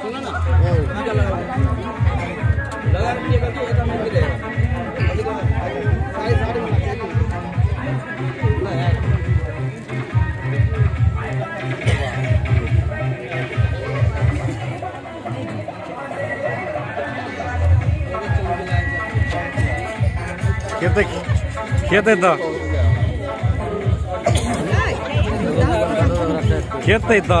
सुना ना लगा लगा लीजिएगा कि एक मिनट रहेगा साढ़े साढ़े खेते खेते तो खेते तो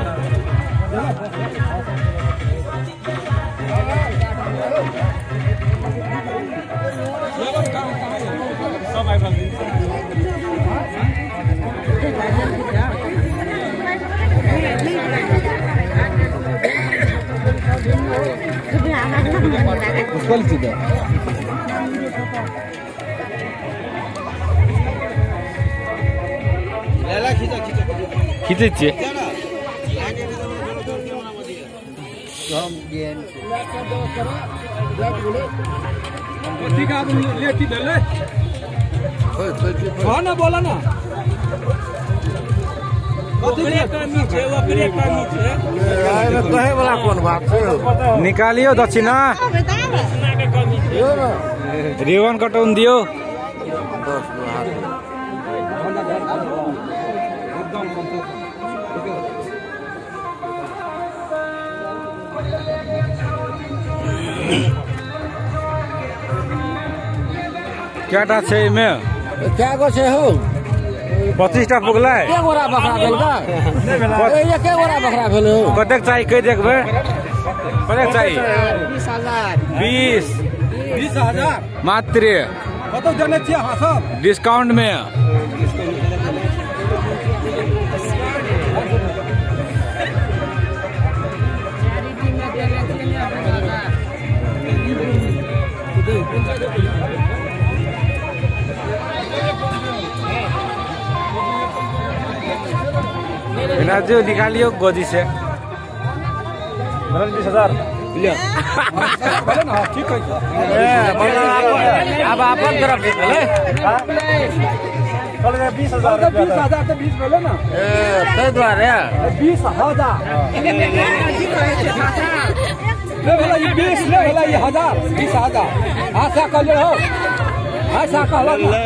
quality there. Lala, khija, khija. Khija, khija. खींचे छियै ना बोला ना। कहे वाला कोन बात छै निकालियो दक्षिणा। रिबन कटाउन दियो। दस छै क्या गो छै हो? पच्चीसटा पुगलै के गोरा बकरा भेल का ए, ये के गोरा भेल हो। कतेक कहि देखबै कतेक हज़ार। मात्र। कतौ जने छियै अहाँ सब? डिस्काउंट में राजू निकालियो गोदी से। बीस हज़ार ठीक है। अब अपन तरफ़ बीस हज़ार बीस हज़ार तो बीस बोले ना। ए, बीस हज़ार। ले भला ये बीस ले भला ये हज़ार बीस हज़ार। आशा कर ले हो। आशा कहलो ना।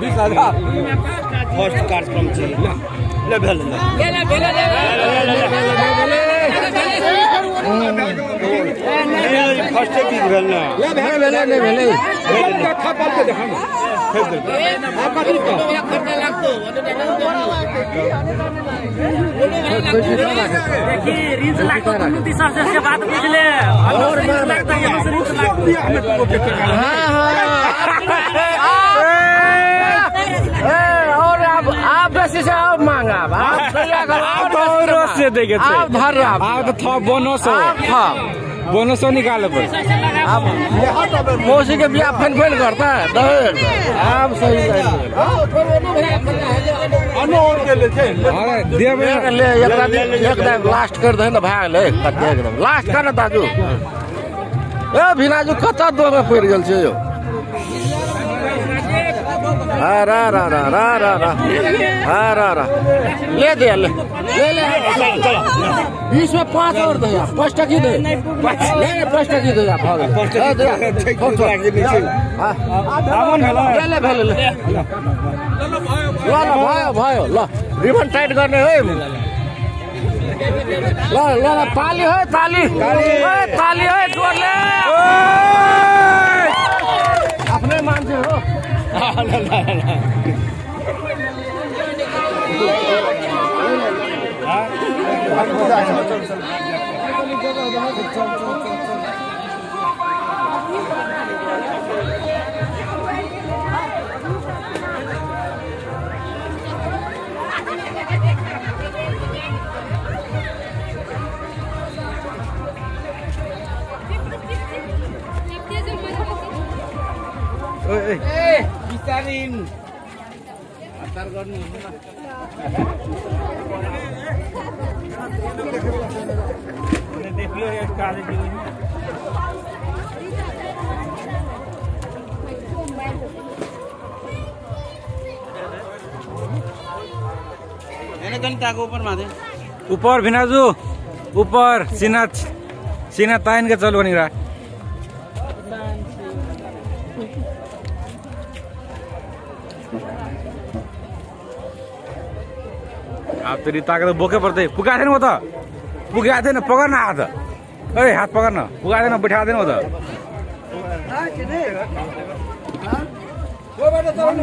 बीस हज़ार। फ़र्स्ट कार्यक्रम छै ले भेल फर्स्टे चीज़ भेल ना ले नहि भेलै नहि भेलै के देखा ना फेंक दे आ कथी का ए, देखे थे। आप धर आप अब तो था बोनस। हो आप था बोनसो निकाले पर अब मौसी के बियाह फ़ैन फ़ैन करता है आप सही अरे लास्ट कर दे न भाग ले लास्ट कर न दाजू ए भिनाजू कता दो में पड़ गेल छै यौ? आ रा रा रा रा रा रा। रा रा ले दे ले ले। ले बीस में पाँच और दे यार। पाँच टकी दे। ले ले पाँच टकी दे यार। भाग ले दे छोड़, छोड़। हाँ। ले ले ले ल। ल भयो भयो ल। रिबन टाइट गर्ने है ल ल ल ताली है ताली। ताली। है जोडले आफ्नै मान्छे हो। lên đây lên đây Ơi ơi. Styrene हतार गर्नु देख्यो ऊपर भिनाजु ऊपर सिना सिना सीना चल बनी अब तेरी ताकत बोके पर्दै पुगा थिएन म त। पुगेको थिएन पकड न हात अरे हात पकड न पुगा थिएन बैठा थिएन म त। वो बाटो चलाउनु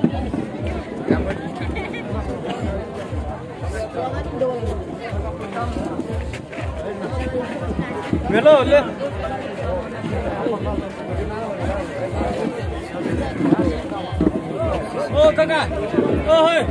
Nguyễn Lô lên. Ô các ô Ôi.